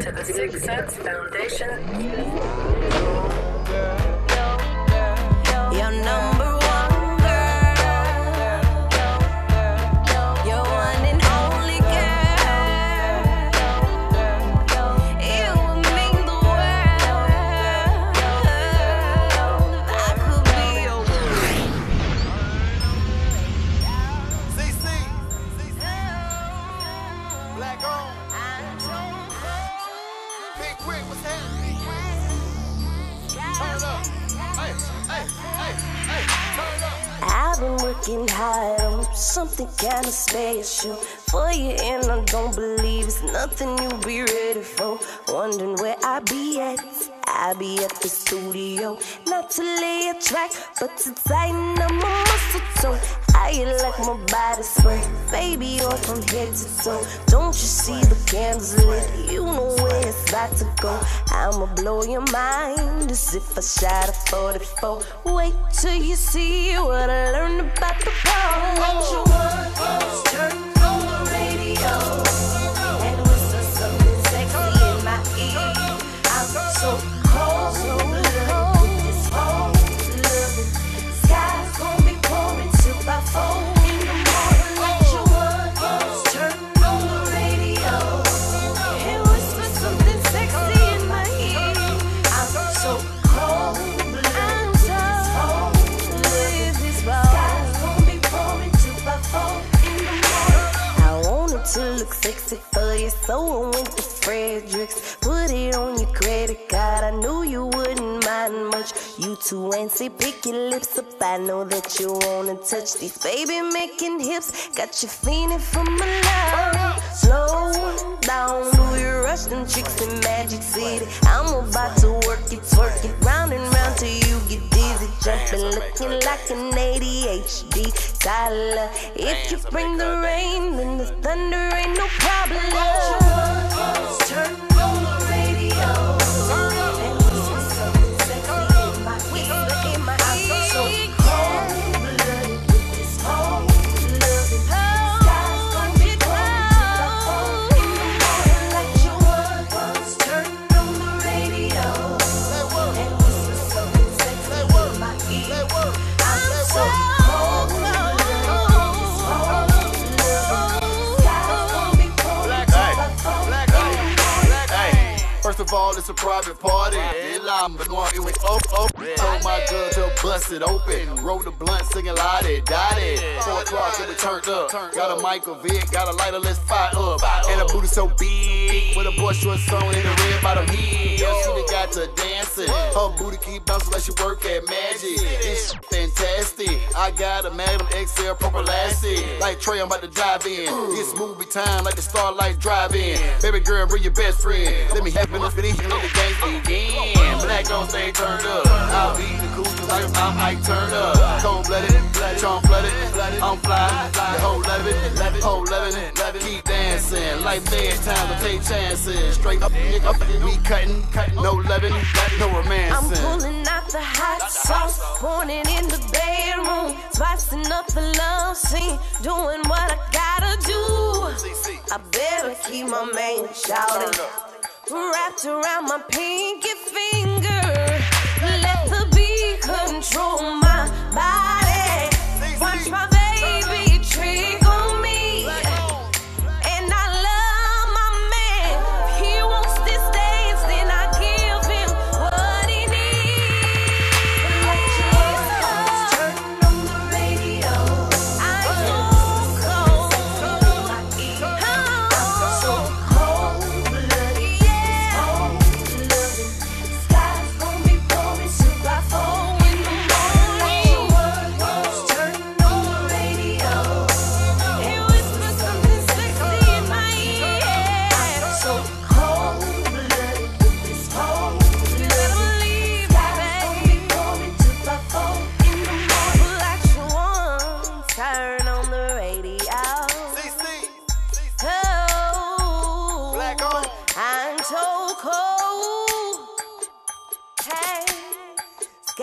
to the Sixsense Foundation. I've been working hard on something kinda special for you, and I don't believe it's nothing you'll be ready for. Wondering where I be at. I be at the studio, not to lay a track, but to tighten up my muscle tone. You like my body sway, baby, or from head to toe. Don't you see the candles lit? You know where about to go. I'ma blow your mind as if I shot a 44. Wait till you see what I learned about the words turn so I went to Frederick's. Put it on your credit card. I knew you wouldn't mind much. You too antsy, pick your lips up. I know that you wanna touch these baby making hips. Got you feeling for my love. Slow down, do you rush them tricks in jumping, looking like an ADHD Tyler. If you bring the rain, then the thunder ain't no problem. Turn First of all, it's a private party. I'm going it with oh oh. Told my girl to bust it open. Roll the blunt, singing Lodi Dodi. Four o'clock and it turned up. Got a mic of it, got a lighter, let's fire up. And a booty so big, with a boy short song in the red bottom heel. She done got to dancing. Her booty keep bouncing like she work at Magic. It's fantastic. I got a Magnum XL proper elastic. Like Trey, I'm about to dive in. It's movie time like the Starlight Drive-In. Baby girl, bring your best friend. Let me have enough for these, let the game begin. Black on stage turned up. I'll be the coolest like I'm Ike turned up. Cold blooded, charm flooded. I'm fly. Dancing. Life dead time to take chances. Straight up, up, we cutting, cutting, no levin, no romance. I'm pulling out the hot sauce, pouring it in the bedroom, spicing up the love scene, doing what I gotta do. I better keep my man shouting, wrapped around my pinky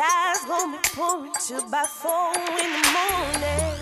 Sky's gonna be pouring till by four in the morning.